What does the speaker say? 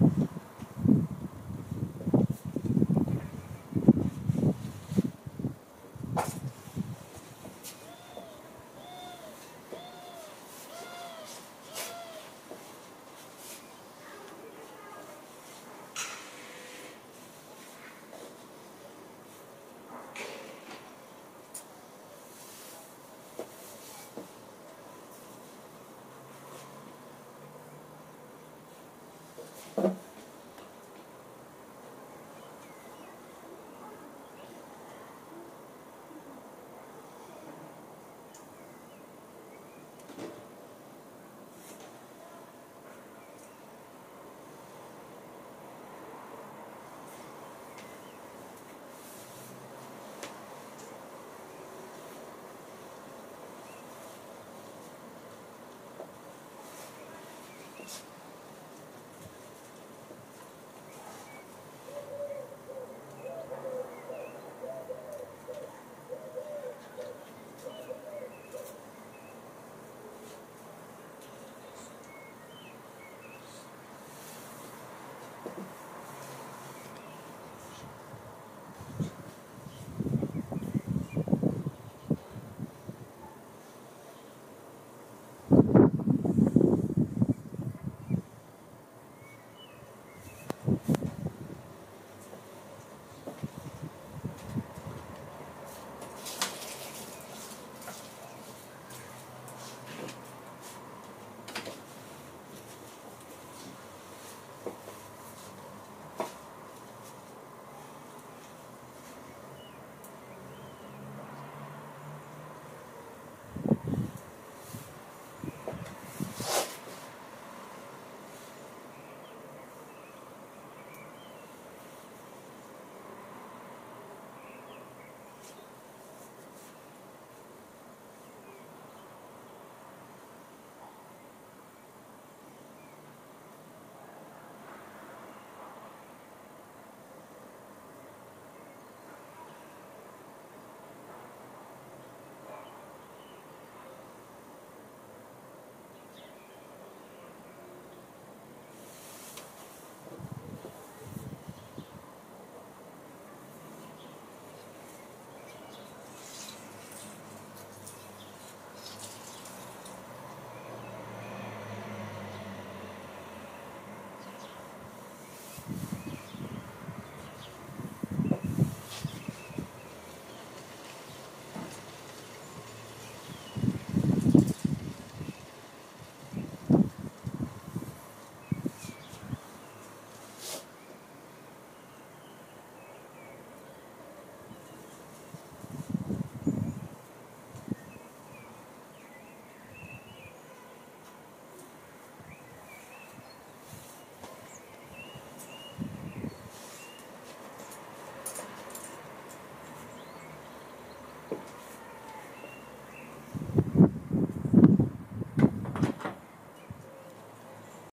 you Thank